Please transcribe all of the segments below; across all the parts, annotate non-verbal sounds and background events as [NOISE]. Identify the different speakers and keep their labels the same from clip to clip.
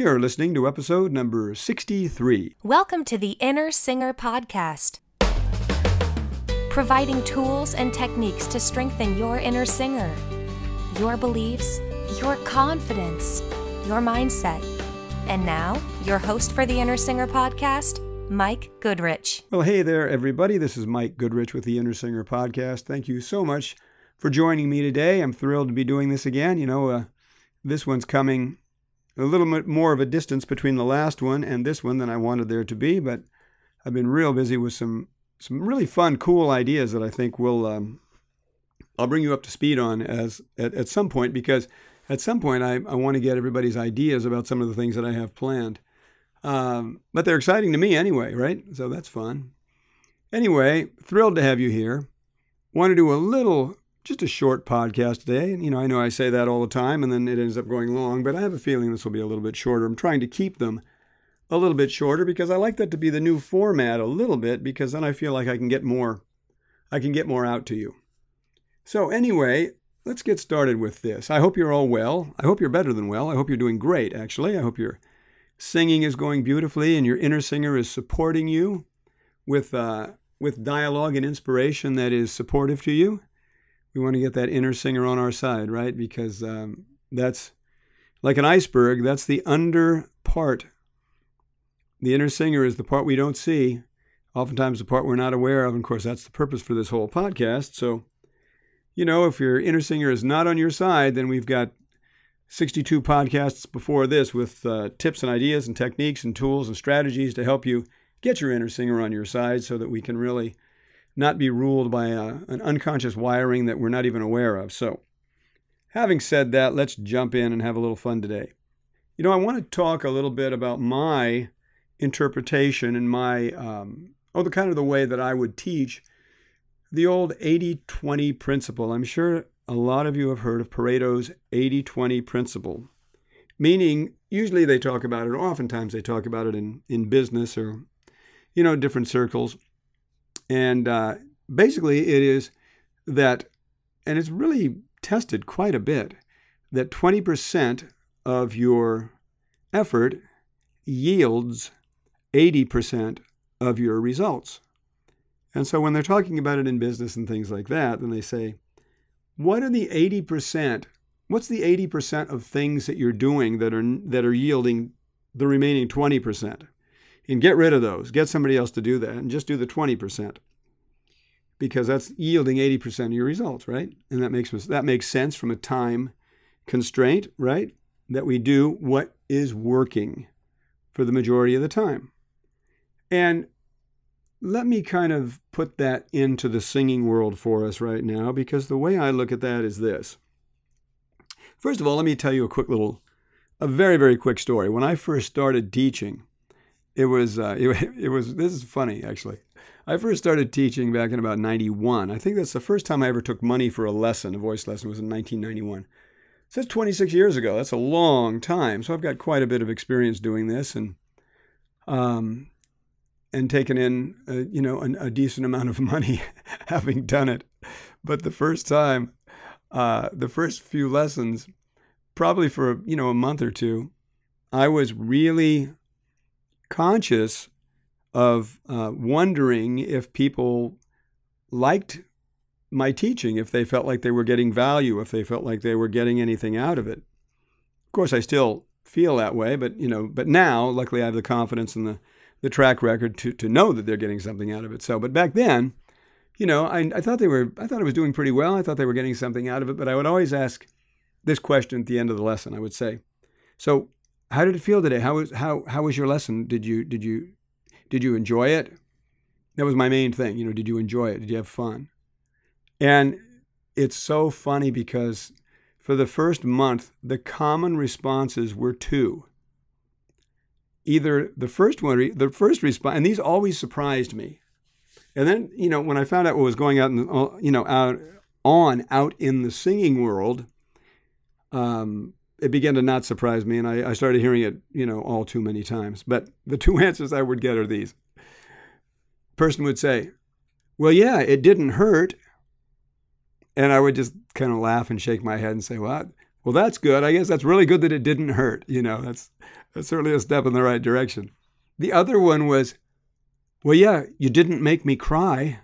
Speaker 1: You're listening to episode number 63.
Speaker 2: Welcome to the Inner Singer Podcast, providing tools and techniques to strengthen your inner singer, your beliefs, your confidence, your mindset. And now, your host for the Inner Singer Podcast, Mike Goodrich.
Speaker 1: Well, hey there, everybody. This is Mike Goodrich with the Inner Singer Podcast. Thank you so much for joining me today. I'm thrilled to be doing this again. You know, uh, this one's coming a little bit more of a distance between the last one and this one than I wanted there to be, but I've been real busy with some some really fun, cool ideas that I think will um, I'll bring you up to speed on as at, at some point because at some point I, I want to get everybody's ideas about some of the things that I have planned. Um, but they're exciting to me anyway, right? So that's fun. Anyway, thrilled to have you here. Want to do a little just a short podcast today. And, you know, I know I say that all the time and then it ends up going long, but I have a feeling this will be a little bit shorter. I'm trying to keep them a little bit shorter because I like that to be the new format a little bit because then I feel like I can get more I can get more out to you. So anyway, let's get started with this. I hope you're all well. I hope you're better than well. I hope you're doing great actually. I hope your singing is going beautifully and your inner singer is supporting you with uh, with dialogue and inspiration that is supportive to you we want to get that inner singer on our side, right? Because um, that's like an iceberg, that's the under part. The inner singer is the part we don't see, oftentimes the part we're not aware of. And of course, that's the purpose for this whole podcast. So, you know, if your inner singer is not on your side, then we've got 62 podcasts before this with uh, tips and ideas and techniques and tools and strategies to help you get your inner singer on your side so that we can really not be ruled by a, uh, an unconscious wiring that we're not even aware of. So, having said that, let's jump in and have a little fun today. You know, I want to talk a little bit about my interpretation and my, um, oh, the kind of the way that I would teach the old 80 20 principle. I'm sure a lot of you have heard of Pareto's 80 20 principle, meaning usually they talk about it, oftentimes they talk about it in, in business or, you know, different circles. And uh, basically, it is that, and it's really tested quite a bit, that 20% of your effort yields 80% of your results. And so when they're talking about it in business and things like that, then they say, what are the 80%? What's the 80% of things that you're doing that are that are yielding the remaining 20%? And get rid of those. Get somebody else to do that and just do the 20% because that's yielding 80% of your results, right? And that makes that makes sense from a time constraint, right? That we do what is working for the majority of the time. And let me kind of put that into the singing world for us right now because the way I look at that is this. First of all, let me tell you a quick little a very very quick story. When I first started teaching, it was uh, it, [LAUGHS] it was this is funny actually. I first started teaching back in about 91. I think that's the first time I ever took money for a lesson, a voice lesson was in 1991. So that's 26 years ago. That's a long time. So I've got quite a bit of experience doing this and um and taken in a, you know a, a decent amount of [LAUGHS] money [LAUGHS] having done it. But the first time uh, the first few lessons probably for you know a month or two I was really conscious of uh, wondering if people liked my teaching, if they felt like they were getting value, if they felt like they were getting anything out of it. Of course, I still feel that way, but you know, but now, luckily, I have the confidence and the, the track record to to know that they're getting something out of it. So, but back then, you know, I, I thought they were, I thought I was doing pretty well. I thought they were getting something out of it, but I would always ask this question at the end of the lesson. I would say, "So, how did it feel today? How was how how was your lesson? Did you did you did you enjoy it? That was my main thing. You know, did you enjoy it? Did you have fun? And it's so funny because for the first month, the common responses were two. Either the first one, the first response, and these always surprised me. And then, you know, when I found out what was going out, in the, you know, out on out in the singing world, um, it began to not surprise me, and I, I started hearing it, you know, all too many times. But the two [LAUGHS] answers I would get are these. Person would say, "Well, yeah, it didn't hurt," and I would just kind of laugh and shake my head and say, "Well, well, that's good. I guess that's really good that it didn't hurt." You know, that's That's certainly a step in the right direction. The other one was, well, yeah, you didn't make me cry.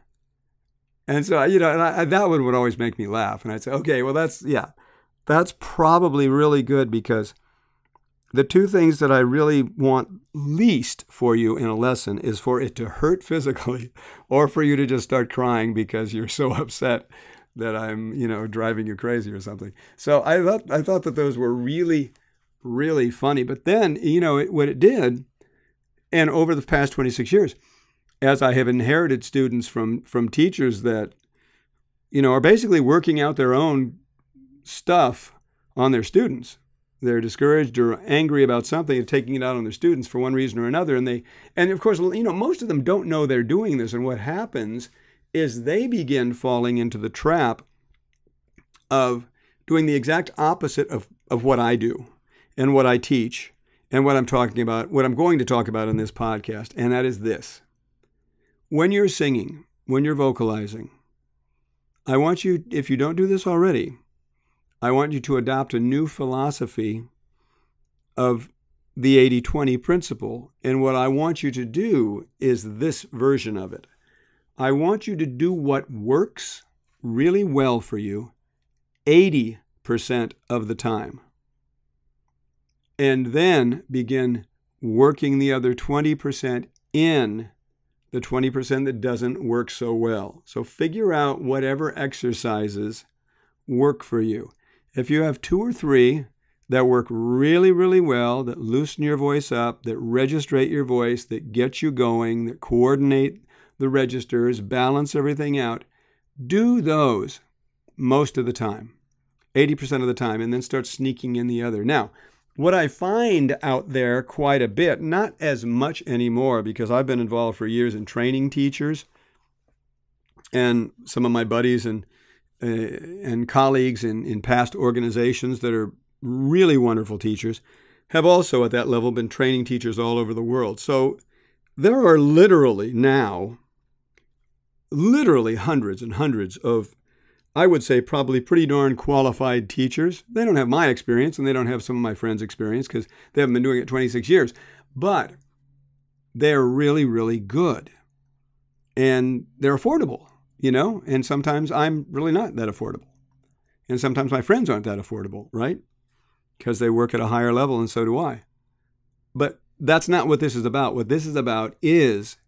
Speaker 1: And so, you know, and I, that one would always make me laugh. And I'd say, okay, well, that's, yeah, that's probably really good because the two things that I really want least for you in a lesson is for it to hurt [LAUGHS] physically or for you to just start crying because you're so [LAUGHS] upset that I'm, you know, driving you crazy or something. So I thought I thought that those were really really funny. But then, you know, it, what it did and over the past 26 years as I have inherited students from from teachers that you know are basically working out their own stuff on their students they're discouraged or angry about something and taking it out on their students for one reason or another and they and of course you know most of them don't know they're doing this and what happens is they begin falling into the trap of doing the exact opposite of, of what I do and what I teach and what I'm talking about, what I'm going to talk about in this podcast, and that is this. When you're singing, when you're vocalizing, I want you, if you don't do this already, I want you to adopt a new philosophy of the 80 20 principle. And what I want you to do is this version of it. I want you to do what works really well for you 80% of the time. And then begin working the other 20% in the 20% that doesn't work so well. So figure out whatever exercises work for you. If you have two or three that work really, really well, that loosen your voice up, that registrate your voice, that get you going, that coordinate the registers, balance everything out. Do those most of the time, 80% of the time, and then start sneaking in the other. Now, what I find out there quite a bit, not as much anymore because I've been involved for years in training teachers and some of my buddies and Uh, and colleagues in, in past organizations that are really wonderful teachers have also at that level been training teachers all over the world. So there are literally now literally hundreds and hundreds of, I would say, probably pretty darn qualified teachers. They don't have my experience and they don't have some of my friends' experience because they haven't been doing it 26 years. But they're really, really good. And they're affordable, you know? And sometimes I'm really not that affordable. And sometimes my friends aren't that affordable, right? Because they work at a higher level and so do I. But that's not what this is about. What this is about is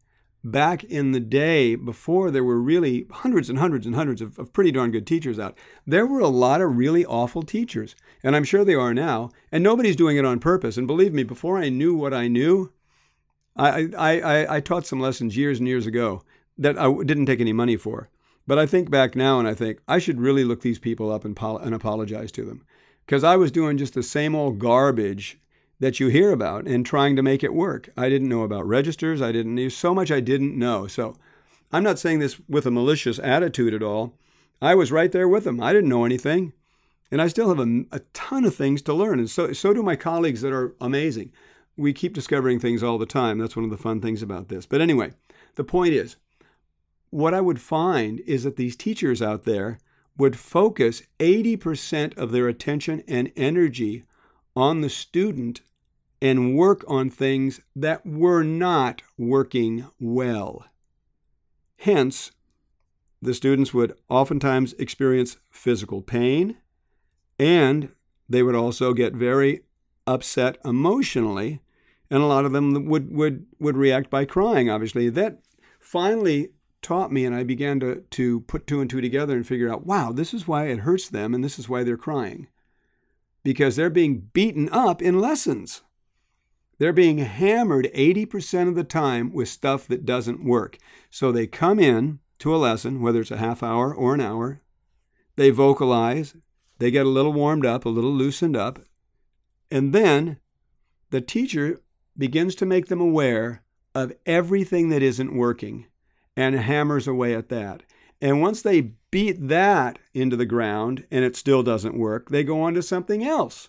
Speaker 1: back in the day before there were really hundreds and hundreds and hundreds of, of, pretty darn good teachers out, there were a lot of really awful teachers. And I'm sure they are now. And nobody's doing it on purpose. And believe me, before I knew what I knew, I, I, I, I taught some lessons years and years ago that I didn't take any money for. But I think back now and I think I should really look these people up and, and apologize to them. Because I was doing just the same old garbage that you hear about and trying to make it work. I didn't know about registers. I didn't know so much I didn't know. So I'm not saying this with a malicious attitude at all. I was right there with them. I didn't know anything. And I still have a, a ton of things to learn. And so, so do my colleagues that are amazing. We keep discovering things all the time. That's one of the fun things about this. But anyway, the point is what I would find is that these teachers out there would focus 80% of their attention and energy on the student and work on things that were not working well. Hence, the students would oftentimes experience physical pain and they would also get very upset emotionally and a lot of them would would would react by crying obviously that finally taught me and I began to to put two and two together and figure out wow this is why it hurts them and this is why they're crying. Because they're being beaten up in lessons. They're being hammered 80% of the time with stuff that doesn't work. So they come in to a lesson, whether it's a half hour or an hour, they vocalize, they get a little warmed up, a little loosened up, and then the teacher begins to make them aware of everything that isn't working and hammers away at that. And once they beat that into the ground and it still doesn't work, they go on to something else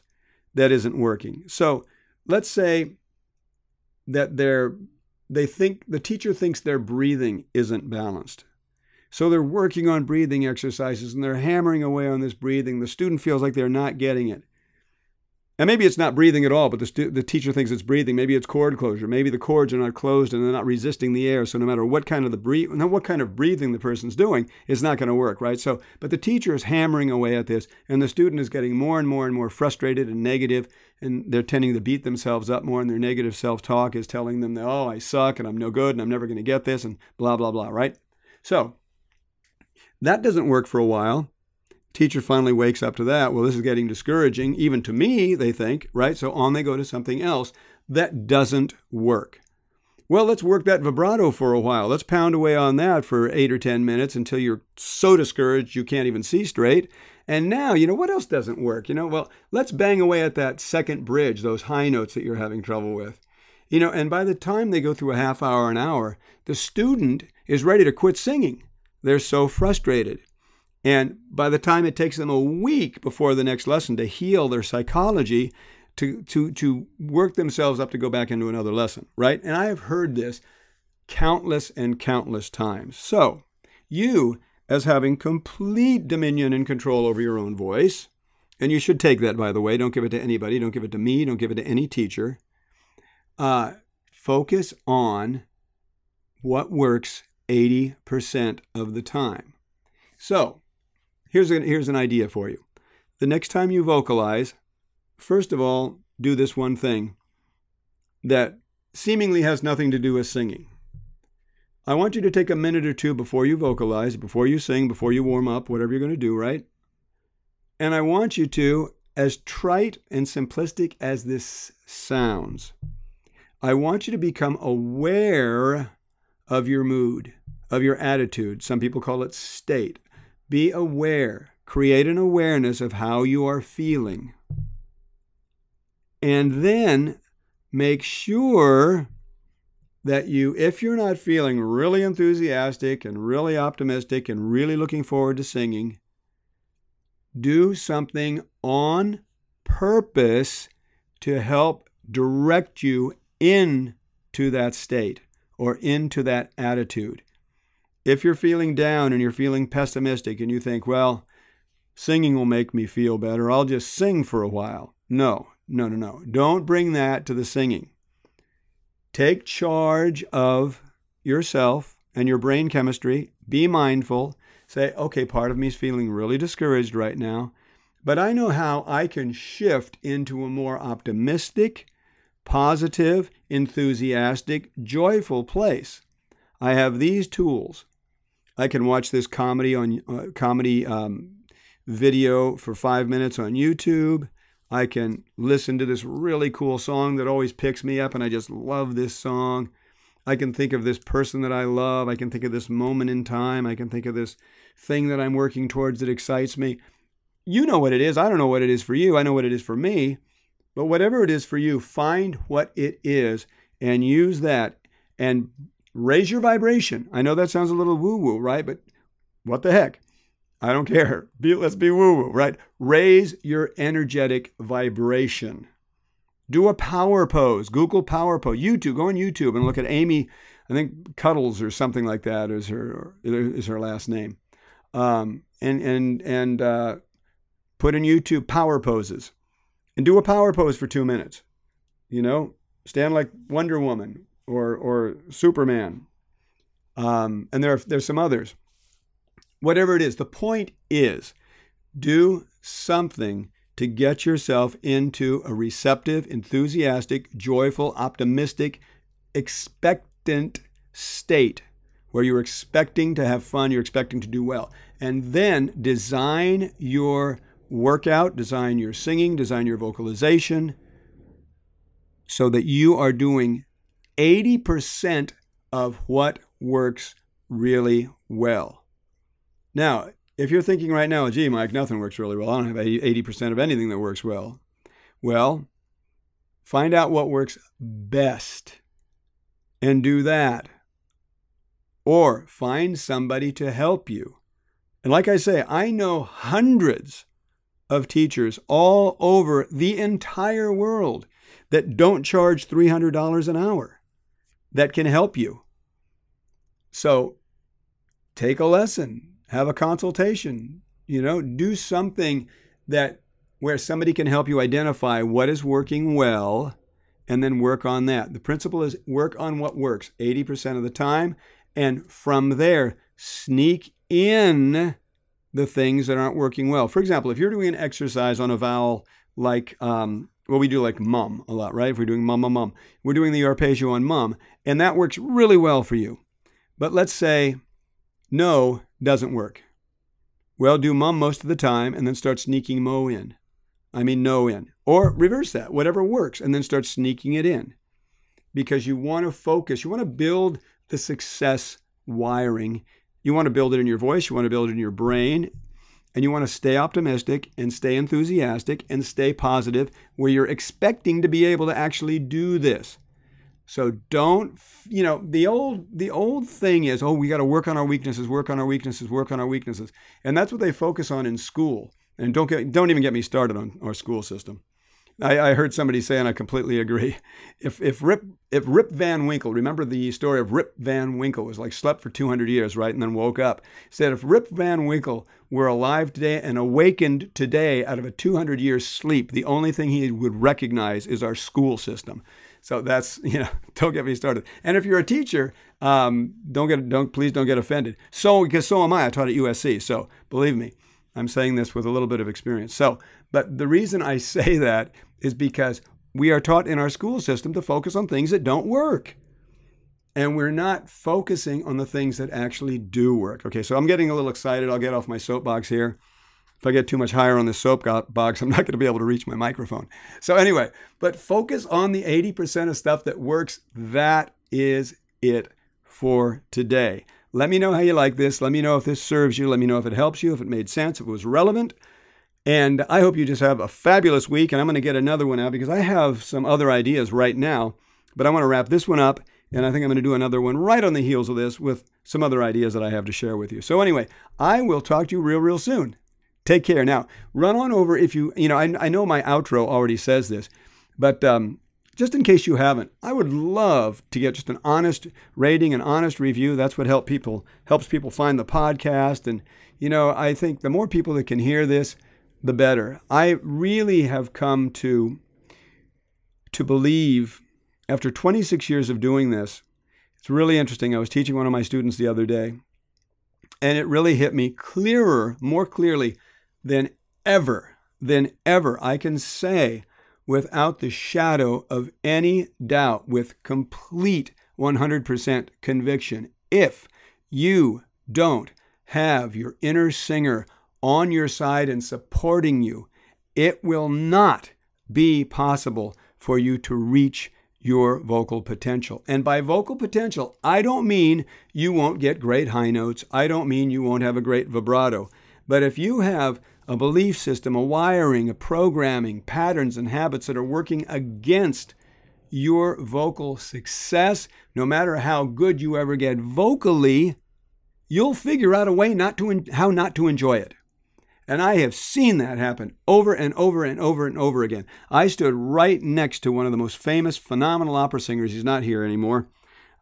Speaker 1: that isn't working. So let's say that they're they think the teacher thinks their breathing isn't balanced. So they're working on breathing exercises and they're hammering away on this breathing. The student feels like they're not getting it. And maybe it's not breathing at all, but the, stu- the teacher thinks it's breathing. Maybe it's cord closure. Maybe the cords are not closed and they're not resisting the air. So no matter what kind of the no, what kind of breathing the person's doing, it's not going to work, right? So, but the teacher is hammering away at this, and the student is getting more and more and more frustrated and negative, and they're tending to beat themselves up more, and their negative self-talk is telling them that, oh, I suck and I'm no good and I'm never going to get this and blah blah blah, right? So that doesn't work for a while teacher finally wakes up to that. Well, this is getting discouraging, even to me, they think, right? So on they go to something else that doesn't work. Well, let's work that vibrato for a while. Let's pound away on that for eight or 10 minutes until you're so discouraged you can't even see straight. And now, you know, what else doesn't work? You know, well, let's bang away at that second bridge, those high notes that you're having trouble with. You know, and by the time they go through a half hour, an hour, the student is ready to quit singing. They're so frustrated. And by the time it takes them a week before the next lesson to heal their psychology, to, to, to work themselves up to go back into another lesson, right? And I have heard this countless and countless times. So, you, as having complete dominion and control over your own voice, and you should take that, by the way, don't give it to anybody, don't give it to me, don't give it to any teacher. Uh, focus on what works 80% of the time. So, Here's an, here's an idea for you. The next time you vocalize, first of all, do this one thing that seemingly has nothing to do with singing. I want you to take a minute or two before you vocalize, before you sing, before you warm up, whatever you're going to do, right? And I want you to, as trite and simplistic as this sounds, I want you to become aware of your mood, of your attitude. Some people call it state. Be aware. Create an awareness of how you are feeling. And then make sure that you, if you're not feeling really enthusiastic and really optimistic and really looking forward to singing, do something on purpose to help direct you into that state or into that attitude. If you're feeling down and you're feeling pessimistic and you think, well, singing will make me feel better, I'll just sing for a while. No, no, no, no. Don't bring that to the singing. Take charge of yourself and your brain chemistry. Be mindful. Say, okay, part of me is feeling really discouraged right now, but I know how I can shift into a more optimistic, positive, enthusiastic, joyful place. I have these tools. I can watch this comedy on uh, comedy um, video for five minutes on YouTube. I can listen to this really cool song that always picks me up, and I just love this song. I can think of this person that I love. I can think of this moment in time. I can think of this thing that I'm working towards that excites me. You know what it is. I don't know what it is for you. I know what it is for me. But whatever it is for you, find what it is and use that and raise your vibration. I know that sounds a little woo woo, right? But what the heck? I don't care. [LAUGHS] Be, let's be woo woo, right? Raise your energetic vibration. Do a power pose. Google power pose. YouTube. Go on YouTube and look at Amy. I think Cuddles or something like that is her is her last name. Um, and and and uh, put in YouTube power poses, and do a power pose for two minutes. You know, stand like Wonder Woman, or or Superman, um, and there are, there's some others. Whatever it is, the point is, do something to get yourself into a receptive, enthusiastic, joyful, optimistic, expectant state where you're expecting to have fun, you're expecting to do well. And then design your workout, design your singing, design your vocalization so that you are doing 80% of what works really well. Now, if you're thinking right now, gee, Mike, nothing works really well. I don't have 80% of anything that works well. Well, find out what works best and do that. Or find somebody to help you. And like I say, I know hundreds of teachers all over the entire world that don't charge $300 an hour that can help you. So take a lesson, have a consultation, you know, do something that where somebody can help you identify what is working well and then work on that. The principle is work on what works 80% of the time. And from there, sneak in the things that aren't working well. For example, if you're doing an exercise on a vowel like, um, well, we do like mum a lot, right? If we're doing mum, mum, mum, we're doing the arpeggio on mum, and that works really well for you. But let's say no doesn't work. Well, do mum most of the time and then start sneaking mo in. I mean, no in. Or reverse that, whatever works, and then start sneaking it in. Because you want to focus, you want to build the success wiring. You want to build it in your voice, you want to build it in your brain, and you want to stay optimistic and stay enthusiastic and stay positive where you're expecting to be able to actually do this. So don't, you know, the old the old thing is, oh, we got to work on our weaknesses, work on our weaknesses, work on our weaknesses, and that's what they focus on in school. And don't get don't even get me started on our school system. I, I heard somebody say, and I completely agree. [LAUGHS] If if Rip if Rip Van Winkle, remember the story of Rip Van Winkle was like slept for 200 years, right, and then woke up. Said if Rip Van Winkle were alive today and awakened today out of a 200 year sleep, the only thing he would recognize is our school system. So that's [LAUGHS] you know, don't get me started. And if you're a teacher, um, don't get don't please don't get offended. So because so am I. I taught at USC, so believe me, I'm saying this with a little bit of experience. So, but the reason I [LAUGHS] say that is because we are taught in our school system to focus on things that don't work. And we're not focusing on the things that actually do work. Okay, so I'm getting a little excited. I'll get off my soapbox here if I get too much higher on this soapbox, I'm not going to be able to reach my microphone. So, anyway, but focus on the 80% of stuff that works. That is it for today. Let me know how you like this. Let me know if this serves you. Let me know if it helps you, if it made sense, if it was relevant. And I hope you just have a fabulous week. And I'm going to get another one out because I have some other ideas right now. But I want to wrap this one up. And I think I'm going to do another one right on the heels of this with some other ideas that I have to share with you. So, anyway, I will talk to you real, real soon. Take care. Now, run on over if you, you know, I, I know my outro already says this, but um, just in case you haven't, I would love to get just an honest rating, an honest review. That's what help people helps people find the podcast. And you know, I think the more people that can hear this, the better. I really have come to to believe after 26 years of doing this. It's really interesting. I was teaching one of my students the other day, and it really hit me clearer, more clearly than ever, than ever, I can say without the shadow of any doubt, with complete 100% conviction, if you don't have your inner singer on your side and supporting you, it will not be possible for you to reach your vocal potential. And by vocal potential, I don't mean you won't get great high notes. I don't mean you won't have a great vibrato. But if you have a belief system, a wiring, a programming, patterns, and habits that are working against your vocal success, no matter how good you ever get vocally, you'll figure out a way not to how not to enjoy it. And I have seen that happen over and over and over and over again. I stood right next to one of the most famous, phenomenal opera singers. He's not here anymore.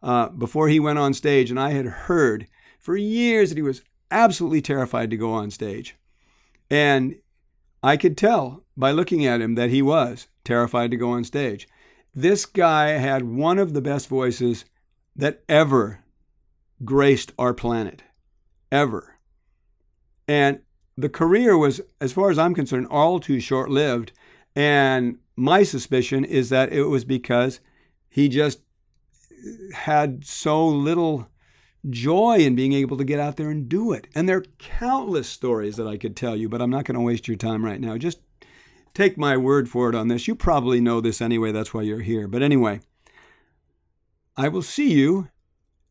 Speaker 1: Uh, before he went on stage, and I had heard for years that he was absolutely terrified to go on stage. And I could tell by looking at him that he was terrified to go on stage. This guy had one of the best voices that ever graced our planet, ever. And the career was, as far as I'm concerned, all too short lived. And my suspicion is that it was because he just had so little joy in being able to get out there and do it. And there are countless stories that I could tell you, but I'm not going to waste your time right now. Just take my word for it on this. You probably know this anyway, that's why you're here. But anyway, I will see you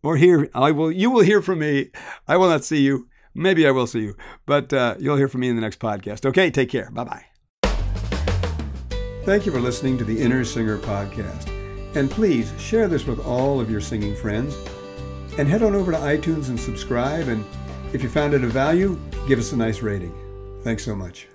Speaker 1: or hear I will you will hear from me. I will not see you. Maybe I will see you, but uh, you'll hear from me in the next podcast. Okay, take care. Bye-bye. Thank you for listening to the Inner Singer podcast. And please share this with all of your singing friends and head on over to iTunes and subscribe. And if you found it of value, give us a nice rating. Thanks so much.